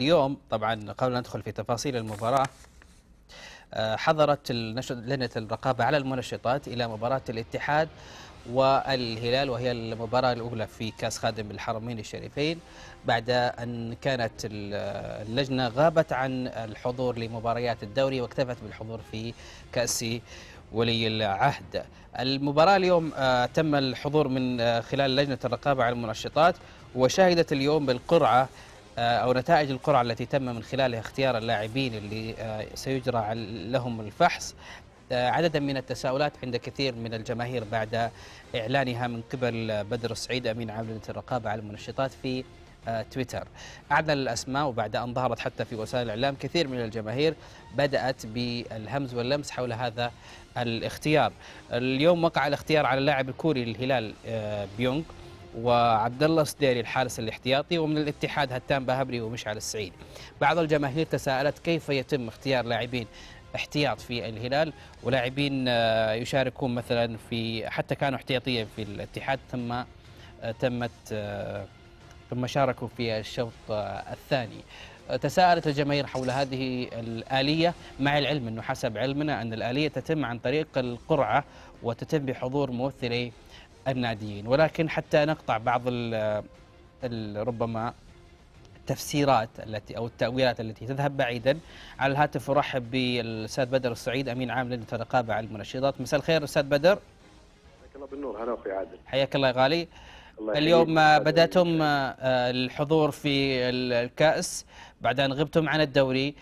اليوم طبعا قبل أن ندخل في تفاصيل المباراة آه، حضرت لجنة الرقابة على المنشطات إلى مباراة الاتحاد والهلال وهي المباراة الأولى في كأس خادم الحرمين الشريفين بعد أن كانت اللجنة غابت عن الحضور لمباريات الدوري واكتفت بالحضور في كأس ولي العهد. المباراة اليوم آه، تم الحضور من آه، خلال لجنة الرقابة على المنشطات وشهدت اليوم بالقرعة أو نتائج القرعة التي تم من خلالها اختيار اللاعبين اللي آه، سيجرى لهم الفحص. آه، عددا من التساؤلات عند كثير من الجماهير بعد إعلانها من قبل بدر السعيد أمين عام الرقابة على المنشطات في تويتر. أعلن الأسماء وبعد أن ظهرت حتى في وسائل الإعلام كثير من الجماهير بدأت بالهمز واللمس حول هذا الاختيار. اليوم وقع الاختيار على اللاعب الكوري للهلال بيونغ. وعبد الله السديري الحارس الاحتياطي ومن الاتحاد هتان بهبري ومشعل السعيد. بعض الجماهير تساءلت كيف يتم اختيار لاعبين احتياط في الهلال ولاعبين آه، يشاركون مثلا في حتى كانوا احتياطيا في الاتحاد ثم آه، تمت آه، ثم شاركوا في الشوط الثاني. تساءلت الجماهير حول هذه الآلية مع العلم أنه حسب علمنا أن الآلية تتم عن طريق القرعة وتتم بحضور ممثلي الناديين. ولكن حتى نقطع بعض ال ال ربما التفسيرات التي أو التأويلات التي تذهب بعيدا. على الهاتف أرحب بالأستاذ بدر السعيد أمين عام لجنة الرقابة على المنشطات. مساء الخير أستاذ بدر. حياك الله بالنور. هلا أخوي عادل. حياك الله يا غالي. الله اليوم. بدأتم آه، الحضور في الكأس. بعد ان غبتم عن الدوري.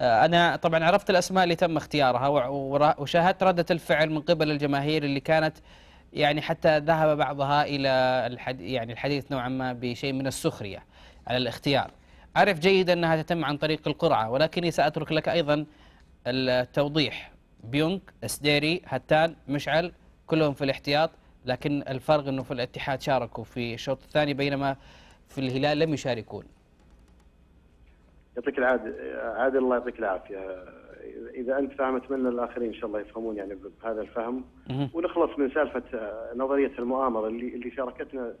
آه، أنا طبعا عرفت الأسماء اللي تم اختيارها وشاهدت ردة الفعل من قبل الجماهير اللي كانت يعني حتى ذهب بعضها إلى الحد يعني الحديث نوعا ما بشيء من السخرية على الاختيار. أعرف جيدا أنها تتم عن طريق القرعة ولكني سأترك لك أيضا التوضيح بيونغ، سديري، هتان، مشعل كلهم في الاحتياط لكن الفرق إنه في الاتحاد شاركوا في الشوط الثاني بينما في الهلال لم يشاركون. يعطيك العافية عادل الله يعطيك العافية إذا أنت فاهم أتمنى الآخرين إن شاء الله يفهمون يعني بهذا الفهم. ونخلص من سالفة آه، نظرية المؤامرة اللي اللي شاركتنا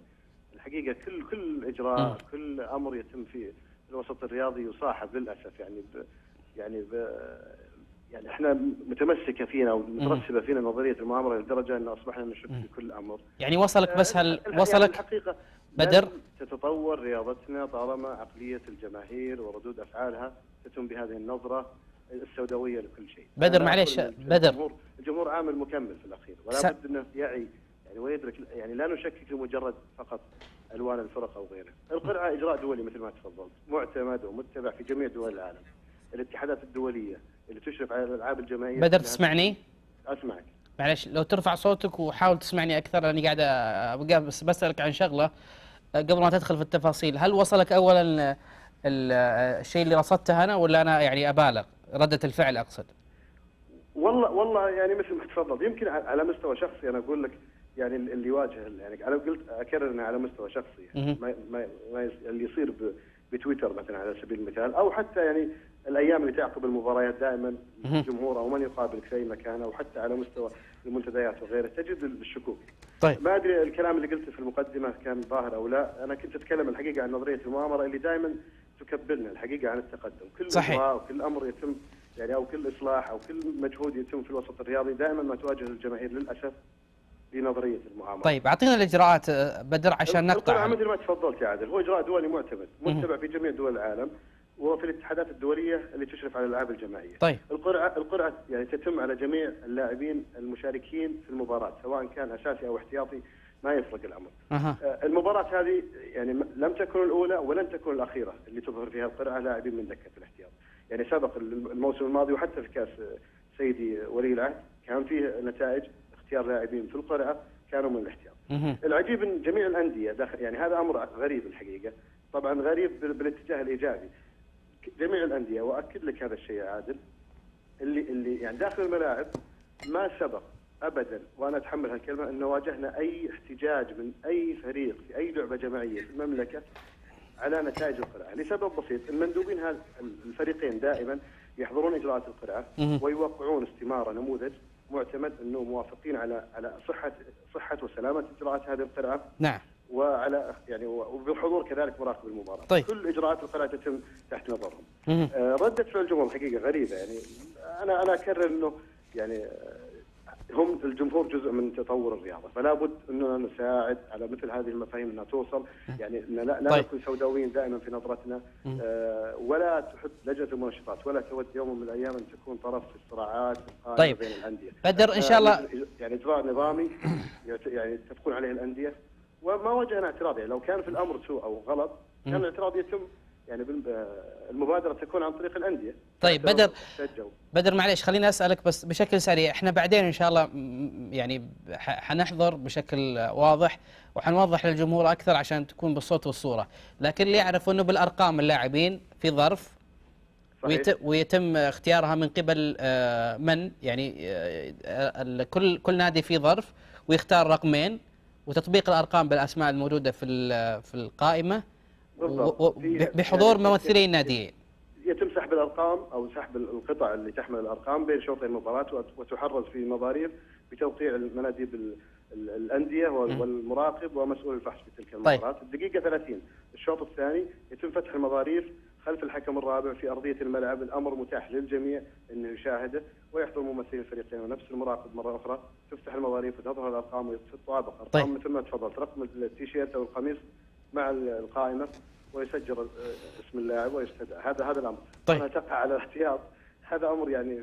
الحقيقة كل كل إجراء كل أمر يتم في الوسط الرياضي يصاحب للأسف يعني ب يعني ب يعني إحنا متمسكة فينا ومترسبه فينا نظرية المؤامرة لدرجة أن أصبحنا نشك في كل أمر. يعني وصلك بس هل الحقيقة وصلك الحقيقة بدر؟ تتطور رياضتنا طالما عقلية الجماهير وردود أفعالها تتم بهذه النظرة. السوداوية لكل شيء. بدر معليش، بدر. الجمهور, الجمهور عامل مكمل في الأخير. ولا س- بد أنه يعي يعني ويدرك يعني لا نشكك في مجرد فقط ألوان الفرق أو غيره. القرعة إجراء دولي مثل ما تفضلت. معتمد ومتبع في جميع دول العالم. الاتحادات الدولية اللي تشرف على الألعاب الجماعية بدر تسمعني؟ أسمعك. معلش لو ترفع صوتك وحاول تسمعني أكثر لأني قاعد أبقى بس بسألك عن شغلة. قبل ما تدخل في التفاصيل هل وصلك اولا ال- ال- الشيء اللي رصدته أنا ولا أنا يعني أبالغ؟ ردة الفعل أقصد. والله والله يعني مثل ما تفضل. يمكن على مستوى شخصي أنا أقول لك يعني اللي يواجه يعني أنا قلت أكرر إنه على مستوى شخصي يعني. ما ما ما اللي يصير ب- بتويتر مثلا على سبيل المثال أو حتى يعني الأيام اللي تعقب المباريات دائما. الجمهور أو من يقابلك في أي مكان أو حتى على مستوى المنتديات وغيره تجد الشكوك. طيب. ما أدري الكلام اللي قلته في المقدمة كان ظاهر أو لا. أنا كنت أتكلم الحقيقة عن نظرية المؤامرة اللي دائما تكبلنا الحقيقة عن التقدم. كل صحيح. وكل أمر يتم يعني أو كل إصلاح أو كل مجهود يتم في الوسط الرياضي دائما ما تواجه الجماهير للأسف بنظرية المؤامرة. طيب أعطينا الإجراءات أه، بدر عشان نقطع. مثل ما تفضلت يا عادل. هو إجراء دولي معتمد. متبع في جميع دول العالم وفي الاتحادات الدولية اللي تشرف على الألعاب الجماعية. طيب. القرعة القرعة يعني تتم على جميع اللاعبين المشاركين في المباراة سواء كان أساسي أو احتياطي ما يفرق الأمر أها آه، المباراة هذه يعني لم تكن الأولى ولن تكون الأخيرة اللي تظهر فيها القرعة لاعبين من دكة الاحتياط. يعني سبق الم- الموسم الماضي وحتى في كأس آه، سيدي ولي العهد كان فيه نتائج اختيار لاعبين في القرعة كانوا من الاحتياط. مهم. العجيب إن جميع الأندية داخل يعني هذا أمر غريب الحقيقة. طبعا غريب بال- بالاتجاه الإيجابي. ك- جميع الأندية وأكد لك هذا الشيء يا عادل اللي اللي يعني داخل الملاعب ما سبق ابدا وأنا أتحمل هالكلمة إنه واجهنا أي احتجاج من أي فريق في أي لعبة جماعية في المملكة على نتائج القرعة لسبب بسيط المندوبين هذا الفريقين دائما يحضرون إجراءات القرعة. ويوقعون استمارة نموذج معتمد إنه موافقين على على صحه صحة وسلامة إجراءات هذه القرعة نعم وعلى يعني وبحضور كذلك مراقب المباراة. طيب. كل إجراءات القرعة تتم تحت نظرهم. آه، ردة فعل الجمهور حقيقة غريبة يعني أنا أنا أكرر إنه يعني هم الجمهور جزء من تطور الرياضة فلا بد أننا نساعد على مثل هذه المفاهيم أنها توصل. يعني إن لا, لا طيب. نكون سوداويين دائما في نظرتنا. آه ولا تحط لجنة المنشطات ولا تود يوم من الأيام أن تكون طرف في الصراعات طيب. بين الأندية. بدر، إن شاء الله- آه، يعني إجراء نظامي يعني يتفقون عليه الأندية. وما وجهنا اعتراض يعني لو كان في الأمر سوء أو غلط كان الاعتراض يتم. يعني المبادرة تكون عن طريق الأندية. طيب، بدر. بدر معليش خليني أسألك بس بشكل سريع. إحنا بعدين إن شاء الله يعني حنحضر بشكل واضح وحنوضح للجمهور أكثر عشان تكون بالصوت والصورة. لكن اللي يعرف إنه بالأرقام اللاعبين في ظرف صحيح. ويتم اختيارها من قبل آه، من؟ يعني آه، كل كل نادي فيه ظرف ويختار رقمين وتطبيق الأرقام بالأسماء الموجودة في في القائمة. في- بحضور يعني- ممثلي الناديين يتم سحب الارقام أو سحب القطع اللي تحمل الأرقام بين شوطي المباراه وت- وتحرز في مظاريف بتوقيع ال- الأندية وال- والمراقب ومسؤول الفحص في تلك المباراه الدقيقة 30 الشوط الثاني يتم فتح المظاريف خلف الحكم الرابع في أرضية الملعب. الأمر متاح للجميع إنه يشاهده ويحضر ممثلي الفريقين ونفس المراقب مرة أخرى. تفتح المظاريف وتظهر الأرقام وتتطابق أرقام طيب. مثل ما تفضلت. رقم التيشيرت أو القميص مع القائمة ويسجل آه، اسم اللاعب ويستدعى هذا هذا الأمر طيب. طيب. تقع على الاحتياط هذا أمر يعني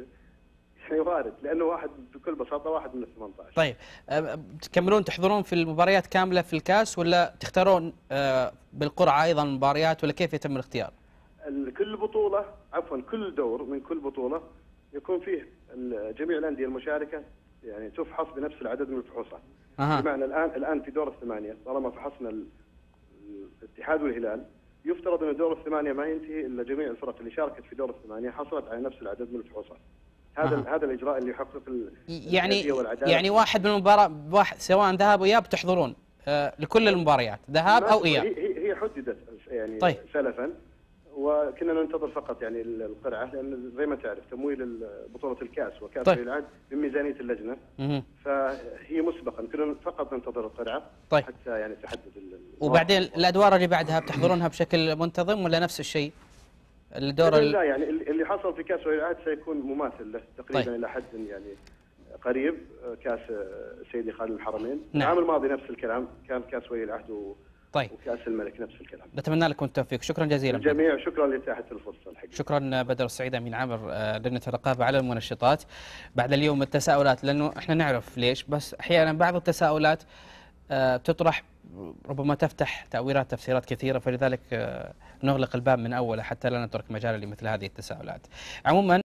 يعني وارد لأنه واحد بكل بساطة واحد من ال 18 طيب أه، تكملون تحضرون في المباريات كاملة في الكاس ولا تختارون أه، بالقرعة أيضا مباريات ولا كيف يتم الاختيار؟ ال- كل بطولة عفوا كل دور من كل بطولة يكون فيه جميع الأندية المشاركة يعني تفحص بنفس العدد من الفحوصات أها بمعنى الان الآن في دور الثمانية طالما فحصنا الاتحاد والهلال يفترض أن دور الثمانية ما ينتهي إلا جميع الفرق اللي شاركت في دور الثمانية حصلت على نفس العدد من الفحوصات هذا أها. هذا الإجراء اللي يحقق يعني. يعني واحد من المباراه واحد سواء ذهاب واياب تحضرون أه، لكل المباريات ذهاب أو إياب هي هي حددت يعني. طيب. سلفا وكنا ننتظر فقط يعني ال- القرعة لأن زي ما تعرف تمويل بطولة الكأس وكأس طيب. العهد من ميزانيه اللجنة مهم. فهي مسبقا كنا فقط ننتظر القرعة طيب. حتى يعني تحدد وبعدين الأدوار اللي بعدها بتحضرونها بشكل منتظم ولا نفس الشيء؟ الدور. الله يعني اللي حصل في كأس ولي العهد سيكون مماثل له تقريبا طيب. إلى حد يعني قريب كأس سيدي خالد الحرمين نعم. العام الماضي نفس الكلام كان كأس ولي العهد و- طيب. وكاس الملك نفس الكلام. نتمنى لكم التوفيق. شكرا جزيلا. الجميع شكرا لاتاحه الفرصة الحقيقة شكرا بدر السعيد أمين عامر آه، لجنه الرقابه على المنشطات. بعد اليوم التساؤلات لأنه إحنا نعرف ليش بس أحيانا بعض التساؤلات آه، تطرح ربما تفتح تاويلات تفسيرات كثيرة. فلذلك آه، نغلق الباب من اوله حتى لا نترك مجالا لمثل هذه التساؤلات. عموما